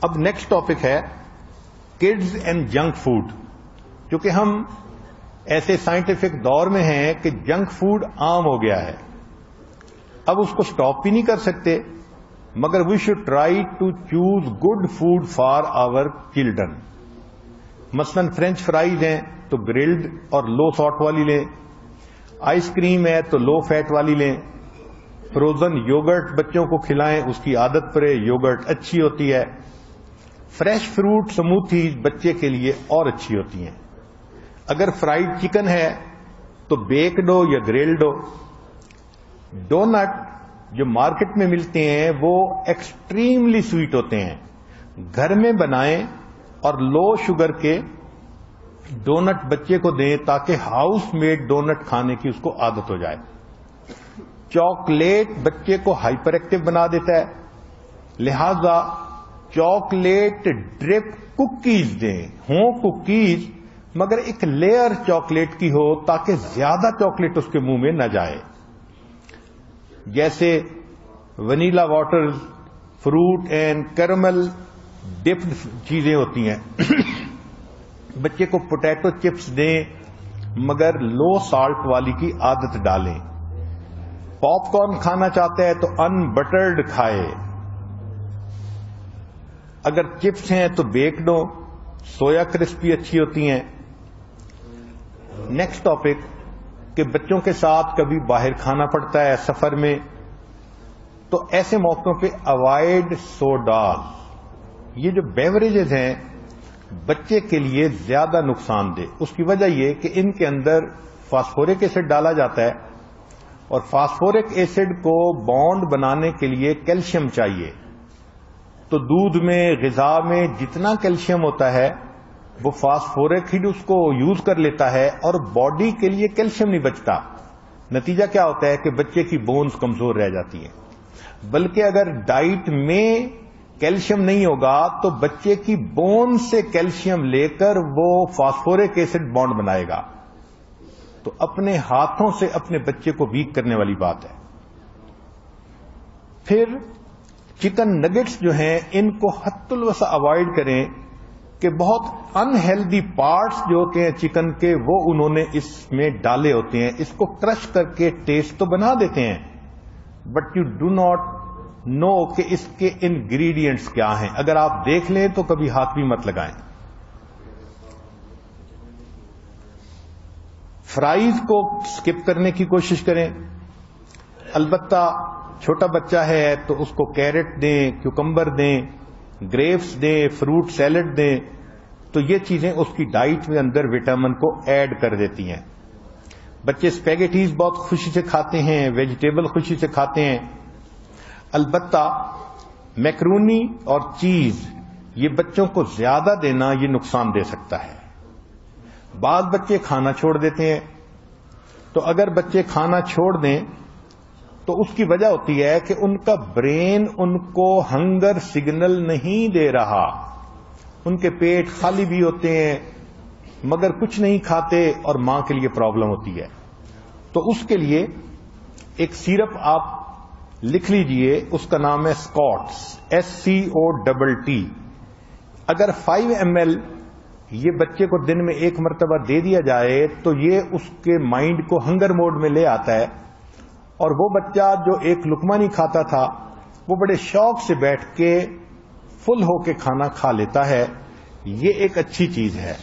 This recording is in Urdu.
اب نیکسٹ ٹاپک ہے کڈز اینڈ جنک فوڈ کیونکہ ہم ایسے سائنٹیفک دور میں ہیں کہ جنک فوڈ عام ہو گیا ہے۔ اب اس کو سٹاپ بھی نہیں کر سکتے، مگر we should try to choose good food for our children مثلاً فرینچ فرائیز ہیں تو گرلڈ اور لو سالٹ والی لیں۔ آئس کریم ہے تو لو فیٹ والی لیں۔ فروزن یوگرٹ بچوں کو کھلائیں، اس کی عادت پڑے یوگرٹ اچھی ہوتی ہے۔ فریش فروٹ سموتھی بچے کے لیے اور اچھی ہوتی ہیں۔ اگر فرائیڈ چکن ہے تو بیکڈ ہو یا گریلڈ ہو۔ ڈونٹ جو مارکیٹ میں ملتے ہیں وہ ایکسٹریملی سویٹ ہوتے ہیں۔ گھر میں بنائیں اور لو شوگر کے ڈونٹ بچے کو دیں تاکہ ہاؤس میڈ ڈونٹ کھانے کی اس کو عادت ہو جائے۔ چاکلیٹ بچے کو ہائپر ایکٹیو بنا دیتا ہے۔ لہذا چاکلیٹ ڈرپ کوکیز دیں۔ ہوں کوکیز، مگر ایک لیئر چاکلیٹ کی ہو تاکہ زیادہ چاکلیٹ اس کے منہ میں نہ جائے۔ جیسے vanilla water, fruit and caramel dipped چیزیں ہوتی ہیں۔ بچے کو پوٹیٹو چپس دیں، مگر لو سالٹ والی کی عادت ڈالیں۔ پاپ کارن کھانا چاہتے ہیں تو ان بٹرڈ کھائے۔ اگر چپس ہیں تو بیکڈ ہو سویا کرسپی اچھی ہوتی ہیں۔ نیکسٹ ٹاپک کہ بچوں کے ساتھ کبھی باہر کھانا پڑتا ہے سفر میں، تو ایسے موقعوں پہ اوائڈ سوڈاز یہ جو بیوریجز ہیں، بچے کے لیے زیادہ نقصان دہ۔ اس کی وجہ یہ کہ ان کے اندر فاسفورک ایسڈ ڈالا جاتا ہے اور فاسفورک ایسڈ کو بانڈ بنانے کے لیے کیلشیم چاہیے۔ تو دودھ میں، غذا میں جتنا کیلشیم ہوتا ہے، وہ فاسفورک ہی اس کو یوز کر لیتا ہے اور باڈی کے لیے کیلشیم نہیں بچتا۔ نتیجہ کیا ہوتا ہے کہ بچے کی بونز کمزور رہ جاتی ہیں۔ بلکہ اگر ڈائٹ میں کیلشیم نہیں ہوگا، تو بچے کی بون سے کیلشیم لے کر وہ فاسفورک ایسڈ بانڈ بنائے گا۔ تو اپنے ہاتھوں سے اپنے بچے کو ویک کرنے والی بات ہے۔ پھر چکن نگٹس جو ہیں، ان کو حت الوسا اوائڈ کریں کہ بہت انہیلدی پارٹس جو ہوتے ہیں چکن کے، وہ انہوں نے اس میں ڈالے ہوتے ہیں۔ اس کو کرش کر کے ٹیسٹ تو بنا دیتے ہیں۔ But you do not know کہ اس کے انگریڈینٹس کیا ہیں۔ اگر آپ دیکھ لیں تو کبھی ہاتھ بھی مت لگائیں۔ فرائیز کو سکپ کرنے کی کوشش کریں۔ البتہ چھوٹا بچہ ہے تو اس کو کیرٹ دیں، کیوکمبر دیں، گریپس دیں، فروٹ سیلڈ دیں، تو یہ چیزیں اس کی ڈائٹ میں اندر وٹامن کو ایڈ کر دیتی ہیں۔ بچے اسپیگیٹیز بہت خوشی سے کھاتے ہیں، ویجیٹیبل خوشی سے کھاتے ہیں۔ البتہ میکرونی اور چیز، یہ بچوں کو زیادہ دینا یہ نقصان دے سکتا ہے۔ بعض بچے کھانا چھوڑ دیتے ہیں۔ تو اگر بچے کھانا چھوڑ دیں تو اس کی وجہ ہوتی ہے کہ ان کا برین ان کو ہنگر سگنل نہیں دے رہا۔ ان کے پیٹ خالی بھی ہوتے ہیں، مگر کچھ نہیں کھاتے اور ماں کے لیے پرابلم ہوتی ہے۔ تو اس کے لیے ایک سیرپ آپ لکھ لیجیے، اس کا نام ہے Scotts S C O double T اگر فائیو ایم ایل یہ بچے کو دن میں ایک مرتبہ دے دیا جائے تو یہ اس کے مائنڈ کو ہنگر موڈ میں لے آتا ہے۔ اور وہ بچہ جو ایک لکما نہیں کھاتا تھا، وہ بڑے شوق سے بیٹھ کے فل ہو کے کھانا کھا لیتا ہے، یہ ایک اچھی چیز ہے۔